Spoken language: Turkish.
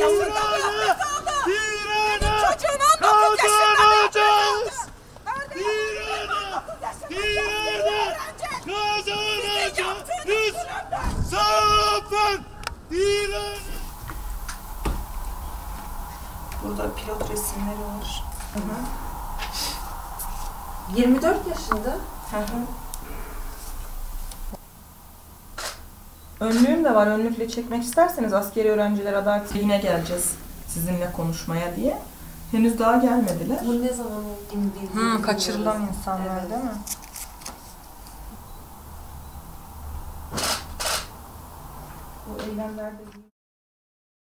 19 yaşında müebbet oldu. İran'ı Çocuğun 19 yaşında müebbet kazanacağız. oldu. Nerede ya? İran'ı, 19 yaşında İran'ı öğrenci. Sizin yaptığınız kazanacağız. zulümler. Zafer İran'ı. Burada pilot resimleri var. 24 yaşında. Önlüğüm de var. Önlükle çekmek isterseniz askeri öğrenciler adalet yine geleceğiz sizinle konuşmaya diye. Henüz daha gelmediler. Bu ne zaman bilmiyorum. Hmm, kaçırılan insanlar Evet. değil mi? Bu eylemlerde